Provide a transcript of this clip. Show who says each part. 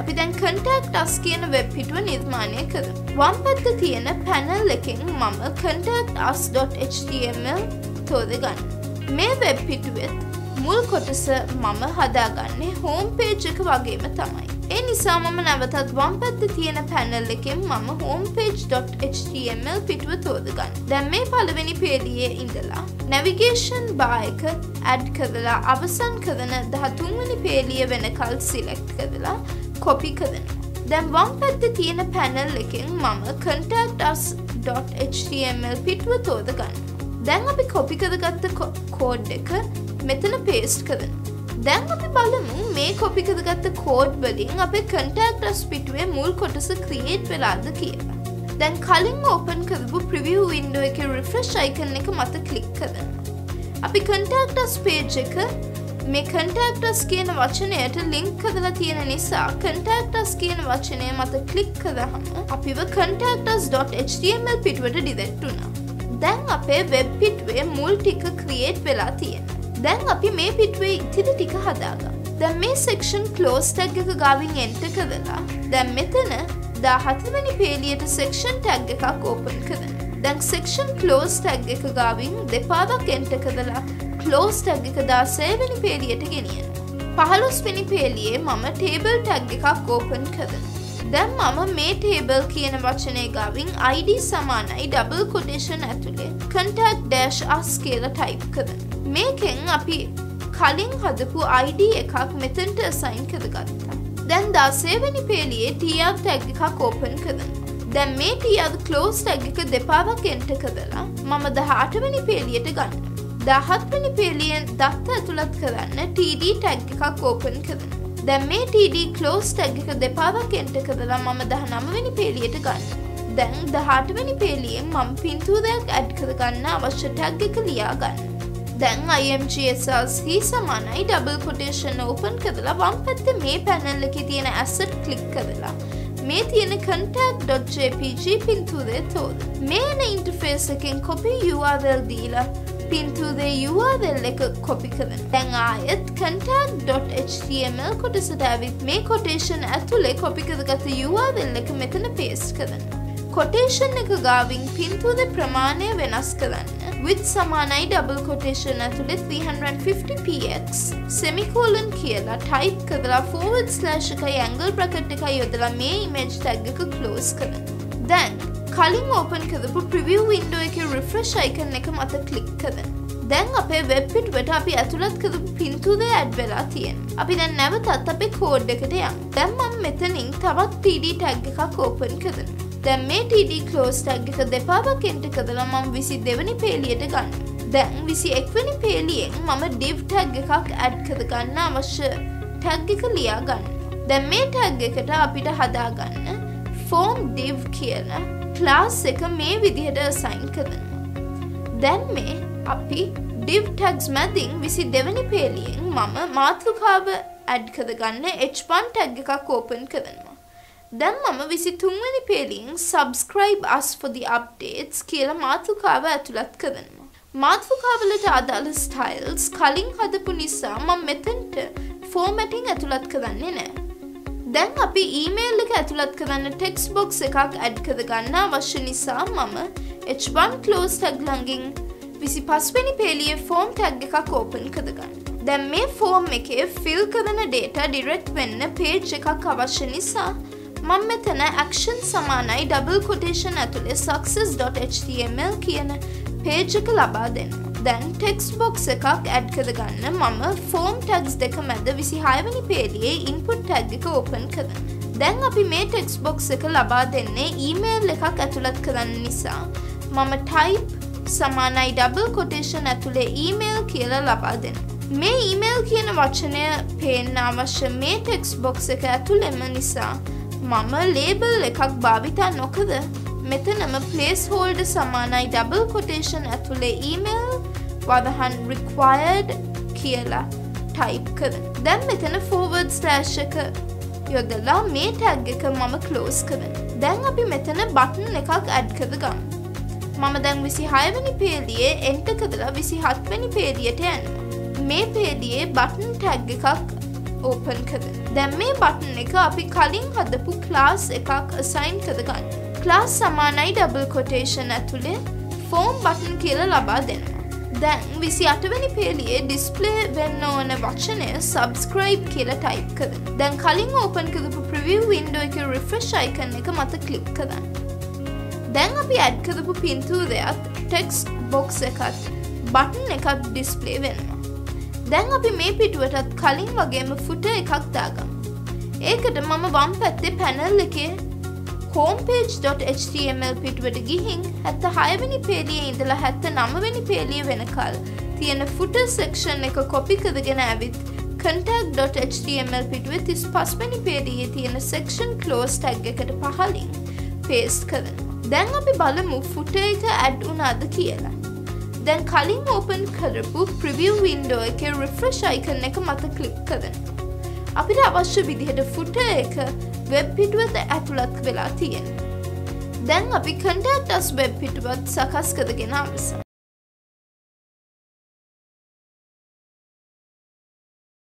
Speaker 1: අපි දැන් කටක් ටස් කියන වෙබ් පිටුව නිර්මාණය කර. වම් පැත්ත තියෙන පැනල් එකින් මම contactus.html තෝදගන්න. මේ වෙබ් පිටුවෙත් මුල් කොටස මම හදාගන්නේ හෝම් පේජ් එක වගේම තමයි. ඒ නිසා මම නැවතත් වම් පැත්ත තියෙන පැනල් එකෙන් මම homepage.html පිටුව තෝදගන්න. දැන් මේ පළවෙනි පේලියේ ඉඳලා නැවිගේෂන් බායක ඇඩ් කරලා අවසන් කරන දහතුන්වනි පේලිය වෙනකල් සිලෙක්ට් කරලා කොපි කරනවා. දැන් වම් පැත්ත තියෙන පැනල් එකෙන් මම contactus.html පිටුව තෝදගන්න. දැන් අපි කොපි කරගත්ත කෝඩ් එක මෙතන පේස්ට් කරන. දැන් අපි බලමු මේ කොපි කරගත්ත කෝඩ් වලින් අපේ කටක්ටස් පිටුවේ මුල් කොටස ක්‍රියේට් වෙලාද කියලා. දැන් කලින් ඕපන් කරපු ප්‍රවිව් වින්ඩෝ එක රිෆ්‍රෙෂ් අයිකන් එක මත කලික් කරන්න. අපි කටක්ටස් පේජ් එක මේ කටක්ටස් කියන වචනයට ලිංක් කදලා තියෙන නිසා කටක්ටස් කියන වචනය මත කලික් කරහම අපිව contactus.html පිටුවට ඩිදෙක්ට් වුණා. දැන් අපේ වෙබ් පිටුවේ මුල් ටික ක්‍රියේට් වෙලා තියෙන. දැන් අපි මේ පිටුවේ ඉතිරි ටික හදාගම්. දැන් මේ සෙක්ෂන් ක්ලෝස් ටැග් එක ගාවින් එන්ටර් කරලා දැන් මෙතන 17 වෙනි පේලියට සෙක්ෂන් ටැග් එකක් ඕපන් කරන්න. දැන් සෙක්ෂන් ක්ලෝස් ටැග් එක ගාවින් දෙපාරක් එන්ටර් කරලා ක්ලෝස් ටැග් එක 16 වෙනි පේලියට ගෙනියන්න. 15 වෙනි පේලියේ මම ටේබල් ටැග් එකක් ඕපන් කරනවා. දැන් මම මේ ටේබල් කියන වචනය ගවින් ID සමානයි ඩබල් කොටේෂන් ඇතුළේ කටක් ඩෑශ් අස් කියලා ටයිප් කරන. මේකෙන් අපි කලින් හදපු ID එකක් මෙතන්ට සයින් කරගත්තා. දැන් දාසේවැනි පේලියේ ටියක් ටැග් එකක් ඕපන් කරන. දැන් මේ ටියද කලෝස් ටැග් එක දෙපාවක් එන්ට කරලා මම දහටවැනි පේලියට ගන්න. දහත්වනි පේලියෙන් දත්ත ඇතුළත් කරන්න TD ටැග් එකක් ඕපන් කරන. දැන් මේ TD කලෝස් ටැග් එක දෙපාවක් එන්ට කරලා මම දහ නමවැනි පේලියට ගන්න. දැන් දහටවැනි පේලියෙන් මම පින්තූරයක් ඇඩ් කරගන්න අවශ්‍ය ටැග් එක ලියා ගන්න. දැන් IMGSRස් හි සමානයි ඩබල් කොටේෂන් ඕපන් කරලා වම් පැත්ත මේ පැනල් එක තියෙන ඇසට් කලික් කරලා මේ තියෙන contact.jpg පින්තූරේ තෝද මේ එන ඉන්ටර්ෆේස් එකෙන් කොපි URL දීලා පින්තූරේ URL එක කොපි කරන. දැන් ආයත් contact.html කොටසට ඇවිත් මේ කොටේෂන් ඇතුළේ කොපි කරගත URL එක මෙතන පේස්ට් කරන්න කොටේෂන් එක ගාවින් පින්තූර ප්‍රමාණය වෙනස් කරන්න. With සමානයි ඩබල් කොටේෂන් ඇතුළේ 350px සෙමිකෝලන් කියලා ටයිප් කරලා ෆෝවර්ඩ් ස්ලෑෂ් එකයි ඇංගල් බ්‍රකට් එකයි යොදලා මේ ඉමේජ් ටැග් එක ක්ලෝස් කරන්න. දැන් කලින් ඕපන් කරපු ප්‍රවිව් වින්ඩෝ එක රිෆ්‍රෙෂ් අයිකන් එක මත කලික් කරන්න. දැන් අපේ වෙබ් පිටුවට අපි ඇතුළත් කරපු පින්තූරය ඇඩ් වෙලා තියෙන. අපි දැන් නැවතත් අපේ කෝඩ් එකට යමු. දැන් මම මෙතනින් තවත් TD ටැග් එකක් ඕපන් කරනවා. දැන් මේ TD ක්ලෝස් ටැග් එක දෙපාවක් එන්ටර් කරලා මම 22 වෙනි පේලියට ගන්න. දැන් 21 වෙනි පේලියෙන් මම div ටැග් එකක් ඇඩ් කරගන්න අවශ්‍ය ටැග් එක ලියා ගන්න. දැන් මේ ටැග් එකට අපිට හදාගන්න form div කියන ක්ලාස් එක මේ විදිහට assign කරනවා. දැන් මේ අපි div tags මැදින් විසි දෙවැනි පේලියෙන් මම මාතෘකාව ඇඩ් කරගන්න H1 ටැග් එකක් ඕපන් කරනවා. දැන් මම විසි තුන්වැනි පේලියෙන් subscribe us for the updates කියලා මාතෘකාව ඇතුළත් කරනවා. මාතෘකාවලට අදාළ ස්ටයිල්ස් කලින් හදපු නිසා මම මෙතන්ට ෆෝමැටිං ඇතුළත් කරන්නේ නෑ. දැන් අපි ඊමේල් එක ඇතුළත් කරන්න ටෙක්ස් බොක්ස් එකක් ඇඩ් කරගන්න අවශ්‍ය නිසා මම H1 close tag ළඟින් විසි පස්වෙනි පේලිය ෆෝම් ටැග් එකක් ඕපන් කදගන්න. දැන් මේ ෆෝම් එකේ ෆිල් කරන ඩේට ඩිරෙක්් වෙන්න පේජ් එකක් අවශ්‍ය නිසා මං මෙතන ඇක්ෂන් සමානයි ඩබල් කොටේෂන් ඇතුළේ සක්සස්.html කියන පේජ් එක ලබා දෙන්න. දැන් ටෙක්ස් බොක්ස් එකක් ඇඩ් කරගන්න මම ෆෝම් ටැක්ස් දෙක මැද විසි හයවනි පේලියේ ඉන්පුට් ටැග් එක ඕපන් කරන. දැන් අපි මේ ටෙක්ස් බොක්ස් එක ලබා දෙන්නේ ඊමේල් එකක් ඇතුළත් කරන්න නිසා මම ටයිප් සමානයි ඩබල් කොටේෂන් ඇතුළේ ඊමේල් කියලා ලබා දෙන්න. මේ ඊමේල් කියන වචනය පේන්න අවශ්‍ය මේ ටෙක්ස් බොක්ස් එක ඇතුළෙම නිසා මම ලේබල් එකක් භාවිතා නොකද මෙතනම ප්ලේස් හෝල්ඩ සමානයි ඩබල් කොටේෂන් ඇතුළේ ඊමේල් වදහන් රික්වයඩ් කියලා ටයිප් කර. දැන් මෙතන ෆෝවර්ඩ් ස්ටෑශ් එක යොදලා මේ ටැග් එක මම කලෝස් කරන. දැන් අපි මෙතන බටන් එකක් ඇඩ් කර ගම් මම දැන් විසි හයවැනි පේලියේ එන්ට කදලා විසි හත්වැනි පේලියට යන්න. මේ පේලියේ බටන් ටැග් එකක් ඕපන් කද දැම් මේ බටන් එක අපි කලින් හදපු ක්ලාස් එකක් අසයින් කද ගන්න ක්ලාස් සමානයි ඩබල් කොටේෂන් ඇතුළේ ෆෝම් බටන් කියල ලබා දෙනවා දැන් විසි අටවැනි පේලියේ ඩිස්පලේ වෙන්න ඕන වක්ෂණය සබස්ක්‍රයිබ් කියල ටයිප් කද දැන් කලින් ඕපන් කදපු ප්‍රවිව් වින්ඩෝ එක රිෆ්‍රෙශ් අයිකන් එක මත කලික් කදන්න දැන් අපි ඇඩ් කදපු පින්තූරයත් ටෙක්ස් බොක්ස් එකත් බටන් එකත් ඩිස්පලේ වෙනවා. දැන් අපි මේ පිටුවටත් කලින් වගේම ෆුට එකක් දාගම්. ඒකට මම වම් පැත්තේ පැනල් එකේ homepage.html පිටුවට ගිහින් හැත්ත හයවැනි පේලිය ඉඳලා හැත්ත නමවැනි පේලිය වෙනකල් තියෙන ෆුට සෙක්ෂන් එක කොපි කදගෙන ඇවිත් contact.html පිටුවේ තිස් පස්වැනි පේලියේ තියෙන සෙක්ෂන් කලෝස් ටැග් එකට පහලින් පේස්ට කරන. දැන් අපි බලමු ෆුට එක ඇඩ් වුනාද කියලා. දැන් කලින් ඕපන් කරපු ප්‍රවිව් වින්ඩෝ එක රිෆ්‍රෙශ් අයිකන එක මත කලික් කරන. අපිට අවශ්‍ය විදිහට ෆුට එක වෙබ් පිටුවත ඇතුළත් වෙලා තියෙන. දැන් අපි කටක්ටස් වෙබ් පිටුවත් සකස් කදගෙන අවසා.